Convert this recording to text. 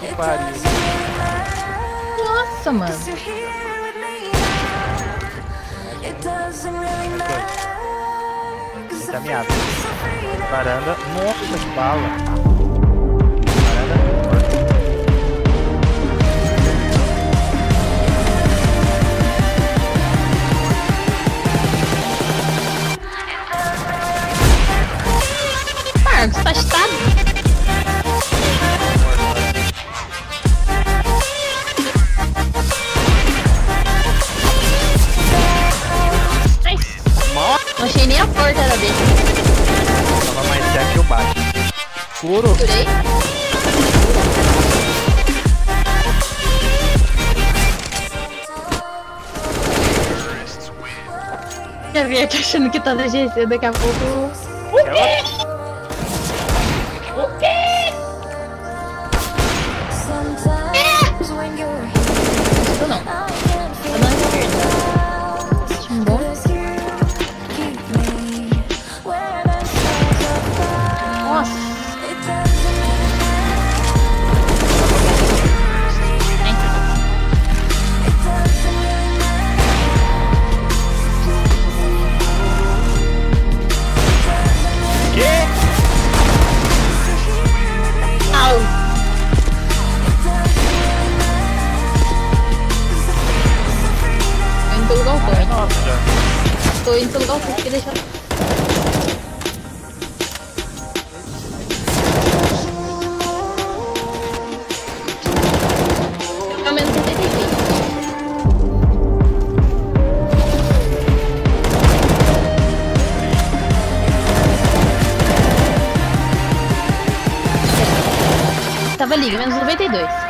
que pariu. Nossa, mano. Tá Encaminhado. Varanda. Nossa, que bala. Não achei nem a porta da B. Tava mais certo que eu bato. Furo. Curei. Já vi aqui achando que tá na GC, daqui a pouco... É o quê? O quê? É tô indo. É tô indo lugar o que deixar. Tava liga, menos 92.